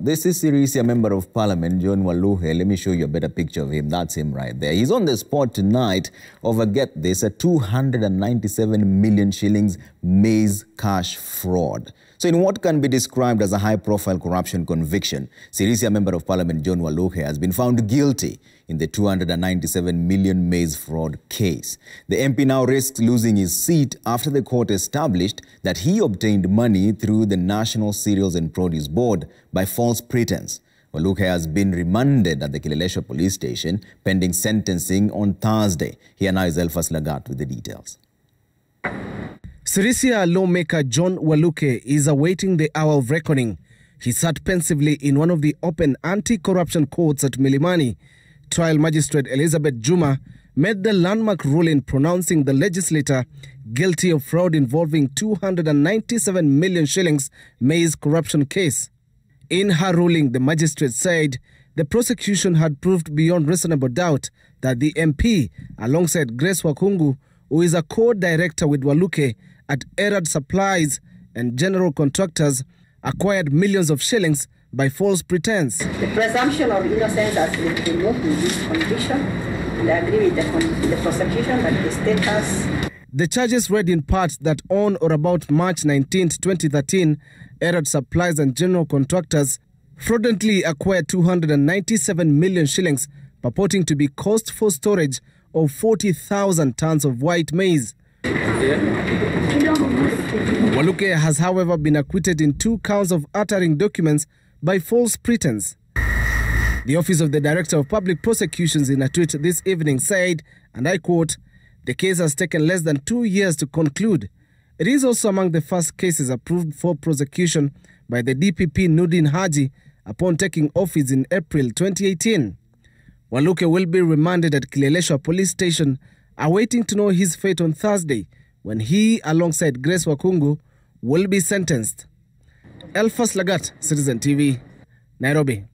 This is Sirisia Member of Parliament, John Waluke. Let me show you a better picture of him. That's him right there. He's on the spot tonight over, get this, a 297 million shillings maize cash fraud. So in what can be described as a high-profile corruption conviction, Sirisia Member of Parliament John Waluke has been found guilty in the 297 million maize fraud case. The MP now risks losing his seat after the court established that he obtained money through the National Cereals and Produce Board by false pretense. Waluke has been remanded at the Kileleshwa police station pending sentencing on Thursday. Here now is Elfas Lagat with the details. Sirisia lawmaker John Waluke is awaiting the hour of reckoning. He sat pensively in one of the open anti-corruption courts at Milimani. Trial magistrate Elizabeth Juma made the landmark ruling pronouncing the legislator guilty of fraud involving 297 million shillings maize corruption case. In her ruling, the magistrate said the prosecution had proved beyond reasonable doubt that the MP, alongside Grace Wakungu, who is a co-director with Waluke at Erad Supplies and General Contractors, acquired millions of shillings by false pretense. The presumption of innocence has been removed with this conviction, and I agree with the, the prosecution that the state has The charges read in part that on or about March 19, 2013, Erad Supplies and General Contractors fraudulently acquired 297 million shillings purporting to be cost for storage of 40,000 tons of white maize. Waluke has, however, been acquitted in two counts of uttering documents by false pretense. The Office of the Director of Public Prosecutions in a tweet this evening said, and I quote, the case has taken less than two years to conclude. It is also among the first cases approved for prosecution by the DPP Noordin Haji upon taking office in April 2018. Waluke will be remanded at Kileleshwa police station, awaiting to know his fate on Thursday when he, alongside Grace Wakungu, will be sentenced. Elfas Lagat, Citizen TV, Nairobi.